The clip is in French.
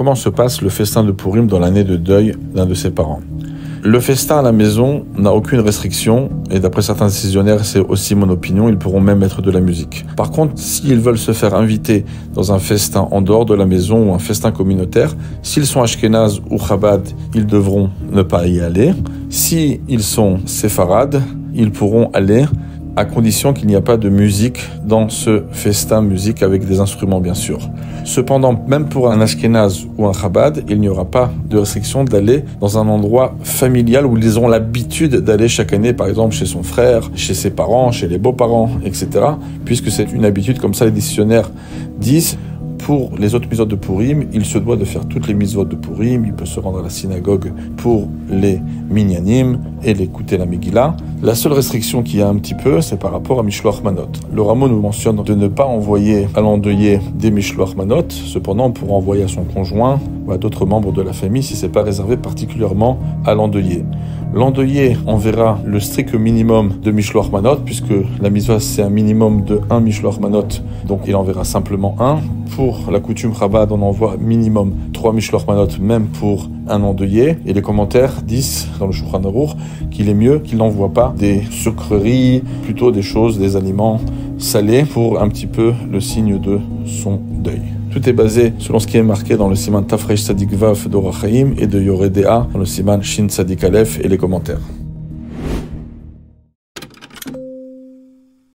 Comment se passe le festin de Purim dans l'année de deuil d'un de ses parents? Le festin à la maison n'a aucune restriction et d'après certains décisionnaires, c'est aussi mon opinion, ils pourront même mettre de la musique. Par contre, s'ils veulent se faire inviter dans un festin en dehors de la maison ou un festin communautaire, s'ils sont ashkénazes ou chabad, ils devront ne pas y aller. Si ils sont séfarades, ils pourront aller à condition qu'il n'y a pas de musique dans ce festin, musique avec des instruments bien sûr. Cependant, même pour un Ashkenaz ou un Chabad, il n'y aura pas de restriction d'aller dans un endroit familial où ils auront l'habitude d'aller chaque année, par exemple chez son frère, chez ses parents, chez les beaux-parents, etc. Puisque c'est une habitude, comme ça les décisionnaires disent, pour les autres mitzvot de Purim, il se doit de faire toutes les mitzvot de Purim, il peut se rendre à la synagogue pour les minyanim et l'écouter la Megillah. La seule restriction qu'il y a un petit peu, c'est par rapport à Mishloach Manot. Le Rameau nous mentionne de ne pas envoyer à l'endeuillé des Mishloach Manot, cependant on pourra envoyer à son conjoint ou à d'autres membres de la famille si c'est pas réservé particulièrement à l'endeuillé. L'endeuillé enverra le strict minimum de Mishloach Manot, puisque la mitzvah c'est un minimum de 1 Mishloach Manot, donc il enverra simplement un. Pour la coutume Chabad, on envoie minimum 3 Mishloach Manot, même pour un endeuillé. Et les commentaires disent dans le Shulchan Aruch qu'il est mieux qu'il n'envoie pas des sucreries, plutôt des choses, des aliments salés pour un petit peu le signe de son deuil. Tout est basé selon ce qui est marqué dans le siman Tafresh Sadik Vav d'Orachaim et de Yoredea dans le siman Shin Sadik Aleph et les commentaires.